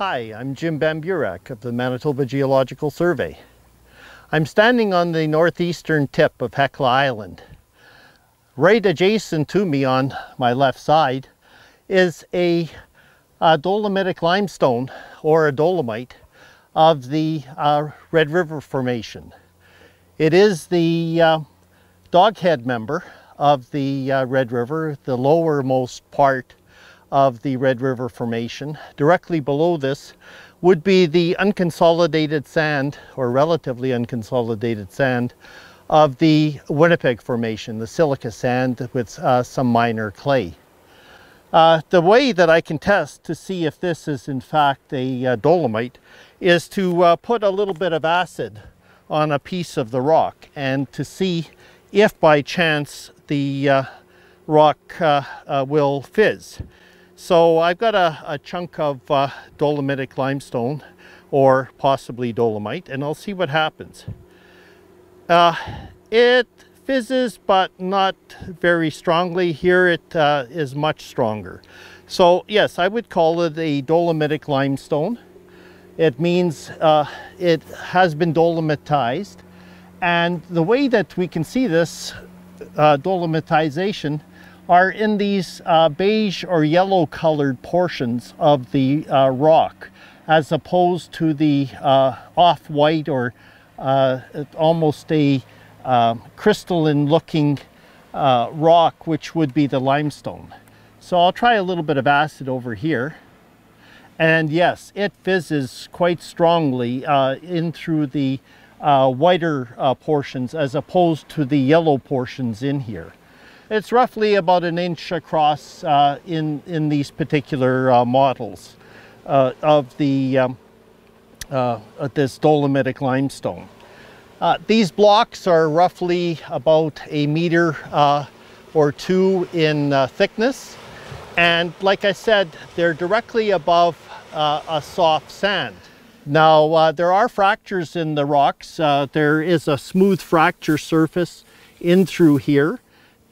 Hi, I'm Jim Bamburak of the Manitoba Geological Survey. I'm standing on the northeastern tip of Hecla Island. Right adjacent to me on my left side is a, a dolomitic limestone or a dolomite of the uh, Red River Formation. It is the uh, Dog Head member of the uh, Red River, the lowermost part of the Red River Formation. Directly below this would be the unconsolidated sand, or relatively unconsolidated sand, of the Winnipeg Formation, the silica sand with uh, some minor clay. Uh, the way that I can test to see if this is in fact a uh, dolomite is to uh, put a little bit of acid on a piece of the rock and to see if by chance the uh, rock uh, will fizz. So I've got a, a chunk of uh, dolomitic limestone or possibly dolomite and I'll see what happens. Uh, it fizzes but not very strongly. Here it uh, is much stronger. So yes, I would call it a dolomitic limestone. It means uh, it has been dolomitized and the way that we can see this uh, dolomitization are in these uh, beige or yellow colored portions of the uh, rock as opposed to the uh, off-white or uh, almost a uh, crystalline looking uh, rock which would be the limestone. So I'll try a little bit of acid over here and yes it fizzes quite strongly in through the whiter portions as opposed to the yellow portions in here. It's roughly about an inch across uh, in, in these particular uh, mottles uh, of the um, uh, this dolomitic limestone. Uh, these blocks are roughly about a meter or two in thickness. And like I said, they're directly above a soft sand. Now, uh, there are fractures in the rocks. Uh, there is a smooth fracture surface in through here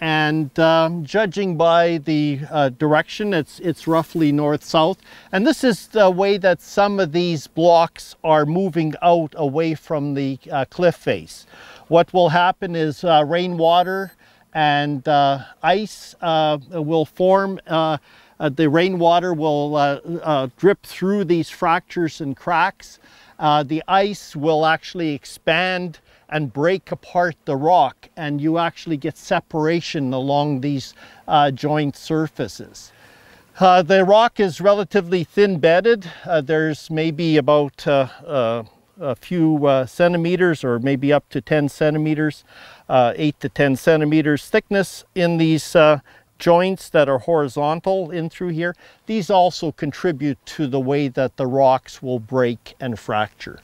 and um, judging by the uh, direction it's it's roughly north south and this is the way that some of these blocks are moving out away from the uh, cliff face. What will happen is uh, rainwater and uh, ice uh, will form uh, the rainwater will drip through these fractures and cracks the ice will actually expand and break apart the rock and you actually get separation along these uh, joint surfaces. Uh, the rock is relatively thin bedded. Uh, there's maybe about uh, uh, a few uh, centimeters or maybe up to 10 centimeters, 8 to 10 centimeters thickness in these joints that are horizontal in through here. These also contribute to the way that the rocks will break and fracture.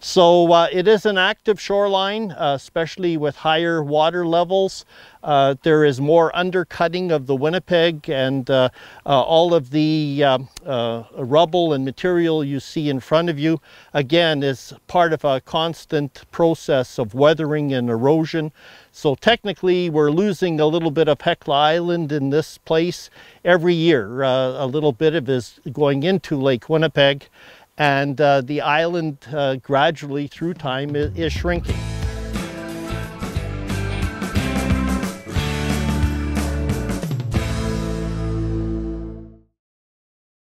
So uh, it is an active shoreline, uh, especially with higher water levels. Uh, there is more undercutting of the Winnipeg and uh, uh, all of the um, uh, rubble and material you see in front of you, again, is part of a constant process of weathering and erosion. So technically, we're losing a little bit of Hecla Island in this place every year. a little bit of it is going into Lake Winnipeg and uh, the island uh, gradually through time is, is shrinking.